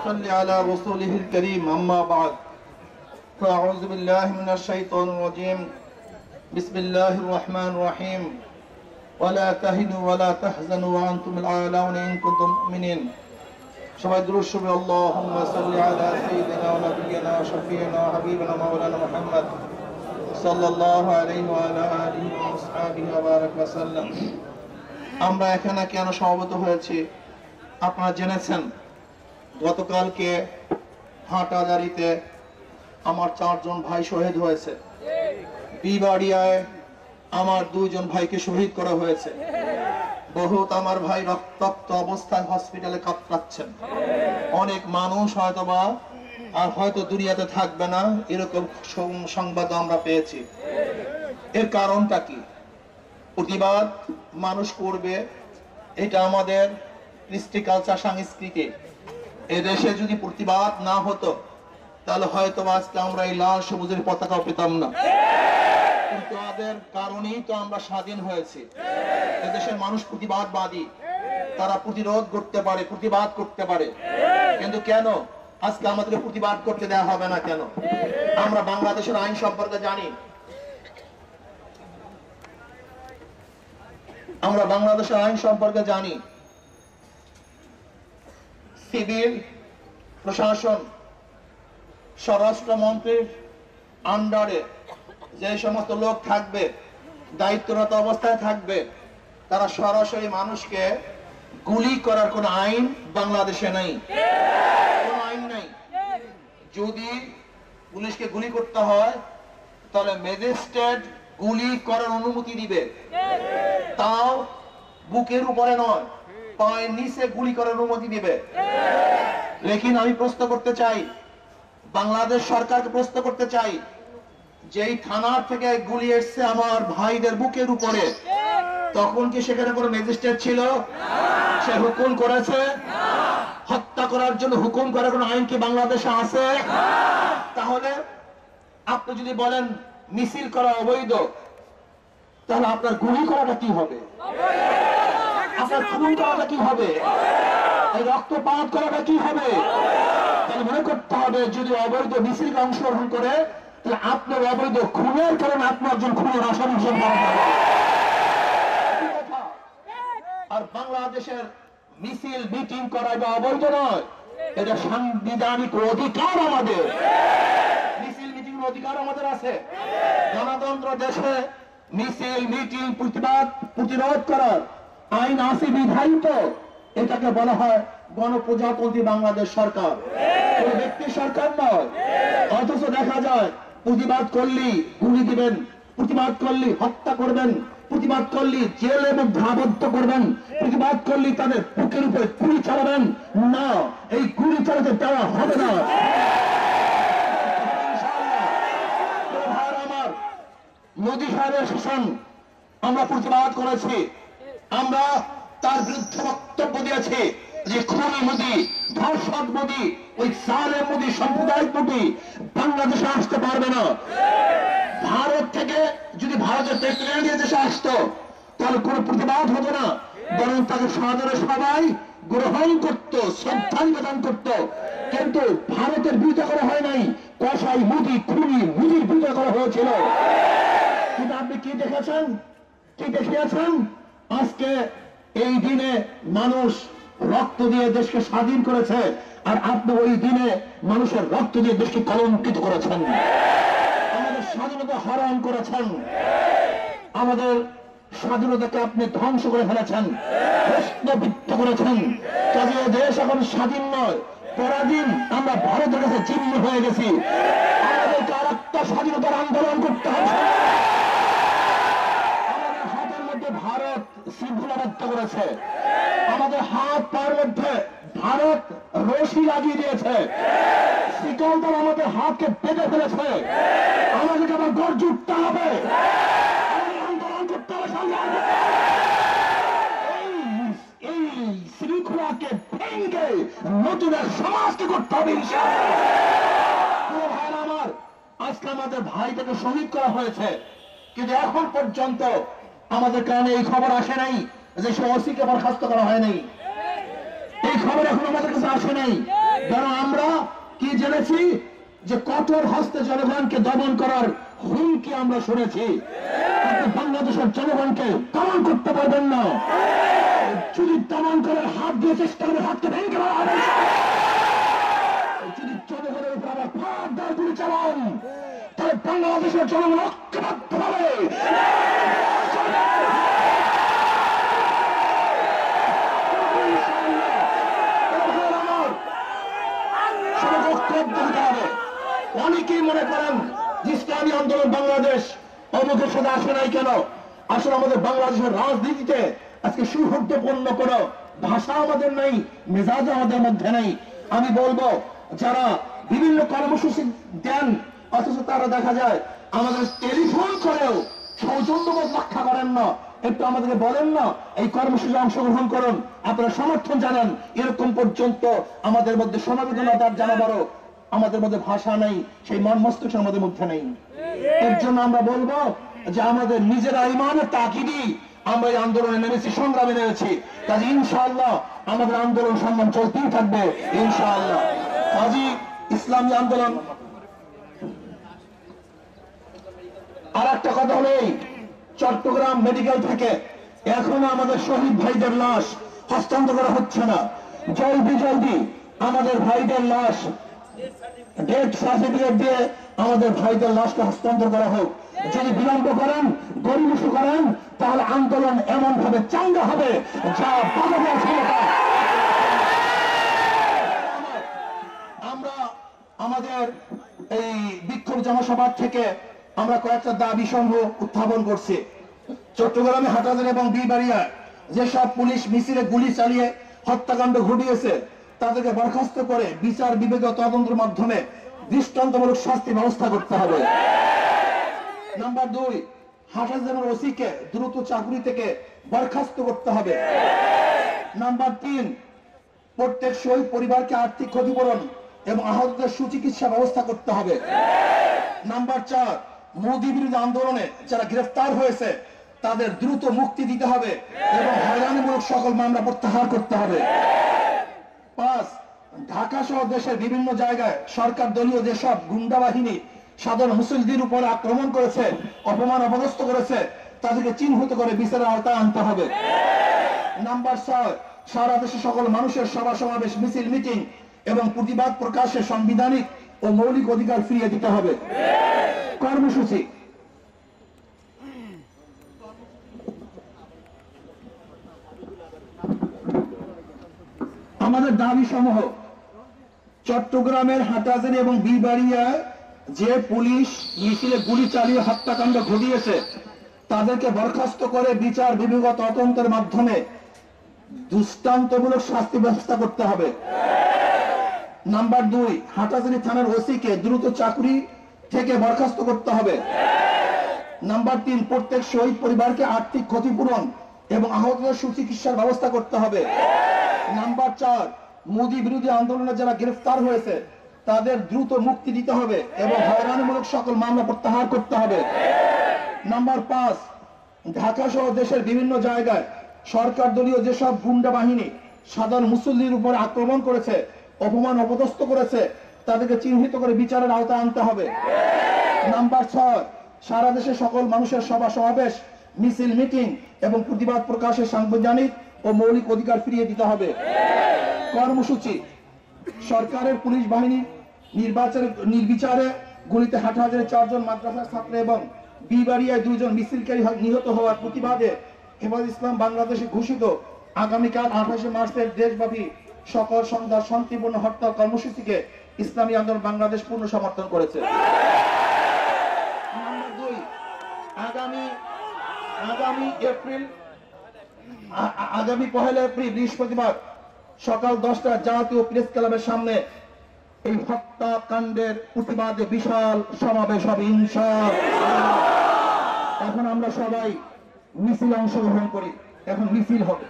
صل على رسوله الكريم أما بعد فأعوذ بالله من الشيطان الرجيم بسم الله الرحمن الرحيم ولا تهنوا ولا تحزنوا وأنتم الأعلون إن كنتم مؤمنين সবাই দ্রুত শুভে اللهم صل على سيدنا ونبينا وشفيعنا وحبيبنا مولانا محمد صلى الله عليه وعلى آله وأصحابه وبارك وسلم আমরা এখানে কেন সমবেত হয়েছি আপনারা জেনেছেন গতকালকে হাটাজারিতে আমার চারজন ভাই শহীদ হয়েছে। বিবাড়িয়ায় আমার দুইজন ভাইকে শহীদ করা হয়েছে। বহুত আমার ভাই রক্তাক্ত অবস্থায় হসপিটালে কাতরাচ্ছেন। অনেক মানুষ হয়তো বা আর হয়তো দুনিয়াতে থাকবে না, এরকম সংবাদ আমরা পেয়েছি। এর কারণটা কি? প্রতিবাদ মানুষ করবে, এটা আমাদের কৃষ্টি কালচার সংস্কৃতি। এদেশে যদি প্রতিবাদ না হতো, তাহলে হয়তো আজকে আমরা এই লাল সবুজের পতাকাও পেতাম না। কিন্তু আমাদের কারণেই তো আমরা স্বাধীন হয়েছি। এদেশের মানুষ প্রতিবাদবাদী। তারা প্রতিরোধ করতে পারে, প্রতিবাদ করতে পারে। কিন্তু কেন? আজকে আমাদেরকে প্রতিবাদ করতে দেওয়া হবে না কেন? আমরা বাংলাদেশের আইন সম্পর্কে জানি। আমরা বাংলাদেশের আইন সম্পর্কে জানি। সিভিল প্রশাসন, স্বরাষ্ট্রমন্ত্রীর আন্ডারে যে সমস্ত লোক থাকবে, দায়িত্বরত অবস্থায় থাকবে, তারা সরাসরি মানুষকে গুলি করার কোন আইন বাংলাদেশে নেই। কোন আইন নেই। যদি পুলিশকে গুলি করতে হয়, তাহলে ম্যাজিস্ট্রেট গুলি করার অনুমতি দিবে। তাও বুকের উপরে নয়। পায়ের নিচে গুলি করার অনুমতি দিবে লেকিন আমি প্রশ্ন করতে চাই বাংলাদেশ সরকারকে প্রশ্ন করতে চাই যেই থানার থেকে গুলি এসছে আমার ভাইদের বুকের উপরে তখন কি সেখানে কোনো ম্যাজিস্ট্রেট ছিল? সে হুকুম করেছে? হত্যা করার জন্য হুকুম করার কোন আইন কি বাংলাদেশে আছে? তাহলে আপনি যদি বলেন মিছিল করা অবৈধ তাহলে আপনার গুলি করাটা কি হবে? আপনার খুন করাটা কি হবে? এই রক্তপাত করাটা কি হবে? তাহলে মনে করতে হবে যদি অবৈধ মিছিল অংশগ্রহণ করে তাহলে আপনার অবৈধ খুনের কারণে আপনি একজন খুনের কথা। আর বাংলাদেশের মিছিল মিটিং করা এটা অবৈধ নয়। এটা সাংবিধানিক অধিকার আমাদের। মিছিল মিটিং অধিকার আমাদের আছে। গণতন্ত্র দেশে মিছিল মিটিং প্রতিবাদ প্রতিরোধ করার আইন আছে বিধায়িত, এটাকে বলা হয় গণপ্রজাতন্ত্রী বাংলাদেশ সরকার। কোন ব্যক্তি সরকার নয়। অথচ দেখা যায়, প্রতিবাদ করলি গুলি দিবেন, প্রতিবাদ করলি হত্যা করবেন, প্রতিবাদ করলি জেল এবং আবদ্ধ করবেন, প্রতিবাদ করলি তাদের বুকের উপরে গুলি চালাবেন। না, এই গুলি চালাতে দেওয়া হবে না। মোদী সাহেবের শাসন আমরা প্রতিবাদ করেছি। আমরা তার বিরুদ্ধে বক্তব্য দিয়েছি যে খুনি মোদী ধর্ষক মোদী, ওই সালে মোদী, সাম্প্রদায়িক মোদী বাংলাদেশে আসতে পারবে না। ভারত থেকে যদি ভারতের প্রেসিডেন্ট দেশে আসতো, তাহলে কোনো প্রতিবাদ হতো না। বরং তাকে সমাজের সবাই গ্রহণ করত, শ্রদ্ধা নিবেদন করত। কিন্তু ভারতের বিরোধিতা করা হয় নাই। কষাই মুদি, খুনি মুদির বিরোধিতা করা হয়েছিল। কিন্তু আপনি কি দেখেছেন? কি দেখিয়েছেন? আজকে এই দিনে মানুষ রক্ত দিয়ে দেশকে স্বাধীন করেছে, আর আপনি ওই দিনে মানুষের রক্ত দিয়ে দেশকে কলঙ্কিত করেছেন। আমাদের স্বাধীনতা হরণ করেছেন। আমাদের স্বাধীনতাকে আপনি ধ্বংস করে ফেলেছেন প্রশ্নবিদ্ধ করেছেন। কাজে দেশ এখন স্বাধীন নয়, পরাধীন। আমরা ভারতের কাছে চিহ্ন হয়ে গেছি। আমাদেরকে আর একটা স্বাধীনতার আন্দোলন করতে হবে। শৃঙ্খলাবদ্ধ করেছে। আমাদের হাত পায়ের মধ্যে ভারত রশি লাগিয়ে দিয়েছে। শিকল দ্বারা আমাদের হাতকে বেঁধে ফেলেছে। আমাদেরকে আবার গর্জ উঠতে হবে। আমাদের ভাইটাকে শহীদ করা হয়েছে। কিন্তু এখন পর্যন্ত আমাদের কানে এই খবর আসে নাই যে সে ওসিকে বরখাস্ত করা হয় নাই। এই খবর এখন আমাদের কাছে আসে নাই। কারণ আমরা কি জেনেছি? যে কঠোর হস্তে জনগণকে দমন করার হুমকি আমরা শুনেছি। বাংলাদেশের জনগণকে দমন করতে পারবেন না। যদি দমন করার হাত দিয়ে চেষ্টা করে হাতকে ভেঙে হবে। যদি জনগণের উপর আবার ফাঁক দেওয়ার গুলি চালান, তাহলে বাংলাদেশের জনগণ ঐক্যবদ্ধ হবে। অমুকের সাথে আসে নাই কেন? আসলে আমাদের বাংলাদেশের রাজনীতিতে আজকে সুহৃদ্যপূর্ণ কোন ভাষা আমাদের নাই, মেজাজ আমাদের মধ্যে নেই। আমি বলব, যারা বিভিন্ন কর্মসূচি দেন, অথচ তারা দেখা যায় আমাদের টেলিফোন করেও সৌজন্যবোধ রক্ষা করেন না। একটু আমাদেরকে বলেন না, এই কর্মসূচি অংশগ্রহণ করুন। আপনারা সমর্থন জানান। এরকম পর্যন্ত আমাদের মধ্যে সমবেদনা তার জানাবারও আমাদের মধ্যে ভাষা নেই, সেই মন মস্তিষ্ক আমাদের মধ্যে নেই। এর জন্য আমরা বলব যে আমাদের নিজেরা ইমানের তাকিদি আমরা এই আন্দোলনে নেমেছি, সংগ্রামে নেমেছি। কাজে ইনশাআল্লাহ আমাদের আন্দোলন সম্মান চলতেই থাকবে, ইনশাআল্লাহ। কাজী ইসলামী আন্দোলন। আর একটা কথা হলো চট্টগ্রাম মেডিকেল থেকে এখনও আমাদের শহীদ ভাইদের লাশ হস্তান্তর করা হচ্ছে না। জলদি জলদি, আমাদের ভাইদের লাশ ডেথ সার্টিফিকেট দিয়ে আমাদের ভাইদের লাশকে হস্তান্তর করা হোক। যদি বিলম্ব করেন গরিবসু করেন, তাহলে আন্দোলন এমন ভাবে চাঙ্গা হবে যা আমরা আমাদের এই বিক্ষোভ জনসভার থেকে আমরা কয়েকটা দাবি সমূহ উত্থাপন করছি। চট্টগ্রামে হাটাজার এবং বিবাড়িয়া যেসব পুলিশ মিছিলে গুলি চালিয়ে হত্যাকাণ্ড ঘটিয়েছে তাদেরকে বরখাস্ত করে বিচার বিবেক তদন্তের মাধ্যমে দৃষ্টান্তমূলক শাস্তি ব্যবস্থা করতে হবে। নাম্বার দুই ওসিকে দ্রুত চাকরি থেকে বরখাস্ত করতে হবে। নাম্বার তিন, প্রত্যেক পরিবারকে আর্থিক ক্ষতিপূরণ এবং আহতদের সুচিকিৎসা ব্যবস্থা করতে হবে। নাম্বার চার, মোদী বিরোধী আন্দোলনে যারা গ্রেফতার হয়েছে, তাদের দ্রুত মুক্তি দিতে হবে এবং হয়রানিমূলক সকল মামলা প্রত্যাহার করতে হবে। পাঁচ ঢাকা সহ দেশের বিভিন্ন জায়গায় সরকার দলীয় যেসব গুন্ডা বাহিনী সাধারণ মুসলিমদের উপর আক্রমণ করেছে, অপমান অপদস্থ করেছে, তাদেরকে চিহ্নিত করে বিচারের আওতায় আনতে হবে। নাম্বার ছয়, সারা দেশে সকল মানুষের সভা সমাবেশ, মিছিল, মিটিং এবং প্রতিবাদ প্রকাশে সাংবিধানিক ও মৌলিক অধিকার ফিরিয়ে দিতে হবে। কর্মসূচি আমাদের দাবি সমূহ, চট্টগ্রামের হাটাজারি এবং বিবাড়িয়ায় যে পুলিশ মিছিলে গুলি চালিয়ে হত্যাকাণ্ড ঘটিয়েছে, তাদেরকে বরখাস্ত করে বিচার বিভাগ তদন্তের মাধ্যমে দৃষ্টান্তমূলক শাস্তি ব্যবস্থা করতে হবে। নাম্বার দুই, হাটাজারি থানার ওসিকে দ্রুত চাকরি থেকে বরখাস্ত করতে হবে। নাম্বার তিন, প্রত্যেক শহীদ পরিবারকে আর্থিক ক্ষতিপূরণ এবং আহতদের সুচিকিৎসার ব্যবস্থা করতে হবে। নাম্বার চার, মোদী বিরোধী আন্দোলনে যারা গ্রেফতার হয়েছে, তাদের দ্রুত মুক্তি দিতে হবে এবং হয়রানিমূলক সকল মামলা প্রত্যাহার করতে হবে। নাম্বার পাঁচ, ঢাকা সহ দেশের বিভিন্ন জায়গায় সরকার দলীয় যেসব গুন্ডা বাহিনী সাধারণ মুসল্লির উপর আক্রমণ করেছে, অপমান অপদস্থ করেছে, তাদেরকে চিহ্নিত করে বিচারের আওতায় আনতে হবে। নাম্বার ছয়, সারা দেশে সকল মানুষের সভা সমাবেশ মিছিল, মিটিং এবং প্রতিবাদ প্রকাশের সাংবিধানিক ও মৌলিক অধিকার ফিরিয়ে দিতে হবে। কর্মসূচি, সরকারের পুলিশ বাহিনী নির্বাচনে, নির্বিচারে গুলিতে হাটহাজারে চারজন মাদ্রাসার ছাত্র এবং বিবাড়িয়ায় দুইজন মিছিলকারী নিহত হওয়ার প্রতিবাদে হেফাজ ইসলাম বাংলাদেশে ঘোষিত আগামীকাল আঠাশে মার্চের দেশব্যাপী সকল সন্ধ্যা শান্তিপূর্ণ হরতাল কর্মসূচিকে ইসলামী আন্দোলন বাংলাদেশ পূর্ণ সমর্থন করেছে নাম্বার দুই, আগামী আগামী এপ্রিল আগামী পহেলা এপ্রিল, বৃহস্পতিবার সকাল দশটা জাতীয় প্রেস ক্লাবের সামনে এই হত্যাকাণ্ডের প্রতিবাদে বিশাল সমাবেশ হবে ইনশাআল্লাহ এখন আমরা সবাই মিছিল অংশগ্রহণ করি, এখন মিছিল হবে।